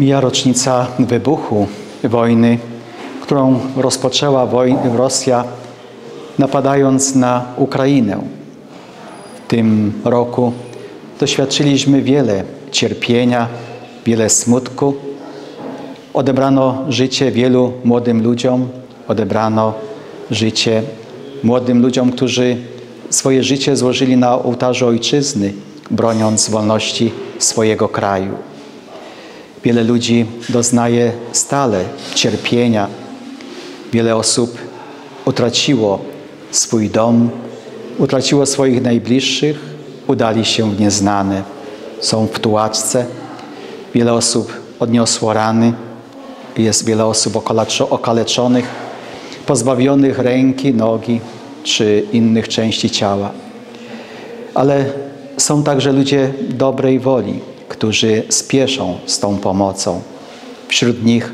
Mija rocznica wybuchu wojny, którą rozpoczęła Rosja napadając na Ukrainę. W tym roku doświadczyliśmy wiele cierpienia, wiele smutku. Odebrano życie wielu młodym ludziom, odebrano życie młodym ludziom, którzy swoje życie złożyli na ołtarzu ojczyzny, broniąc wolności swojego kraju. Wiele ludzi doznaje stale cierpienia. Wiele osób utraciło swój dom, utraciło swoich najbliższych, udali się w nieznane. Są w tułaczce. Wiele osób odniosło rany. Jest wiele osób okaleczonych, pozbawionych ręki, nogi czy innych części ciała. Ale są także ludzie dobrej woli, którzy spieszą z tą pomocą. Wśród nich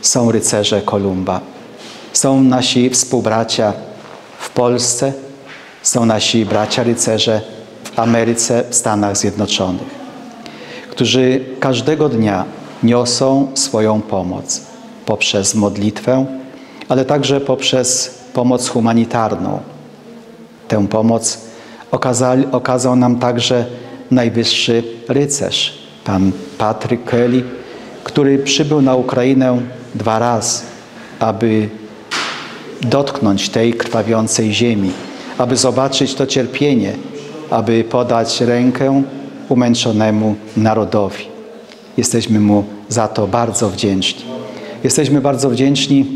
są rycerze Kolumba. Są nasi współbracia w Polsce, są nasi bracia rycerze w Ameryce, w Stanach Zjednoczonych, którzy każdego dnia niosą swoją pomoc poprzez modlitwę, ale także poprzez pomoc humanitarną. Tę pomoc okazał nam także najwyższy rycerz, pan Patryk Kelly, który przybył na Ukrainę dwa razy, aby dotknąć tej krwawiącej ziemi, aby zobaczyć to cierpienie, aby podać rękę umęczonemu narodowi. Jesteśmy mu za to bardzo wdzięczni. Jesteśmy bardzo wdzięczni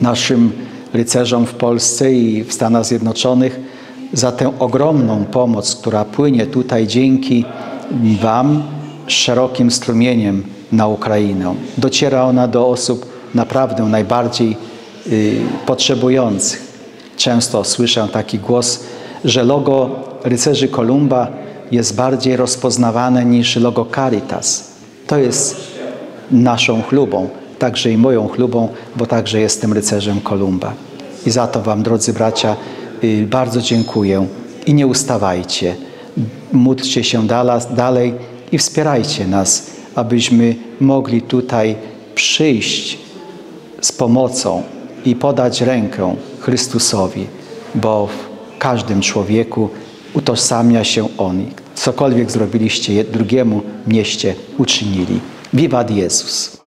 naszym rycerzom w Polsce i w Stanach Zjednoczonych za tę ogromną pomoc, która płynie tutaj dzięki Wam szerokim strumieniem na Ukrainę. Dociera ona do osób naprawdę najbardziej y, potrzebujących. Często słyszę taki głos, że logo rycerzy Kolumba jest bardziej rozpoznawane niż logo Caritas. To jest naszą chlubą, także i moją chlubą, bo także jestem rycerzem Kolumba. I za to Wam, drodzy bracia, bardzo dziękuję i nie ustawajcie. Módlcie się dalej i wspierajcie nas, abyśmy mogli tutaj przyjść z pomocą i podać rękę Chrystusowi, bo w każdym człowieku utożsamia się On. Cokolwiek zrobiliście drugiemu mieście uczynili. Wiwat Jezus.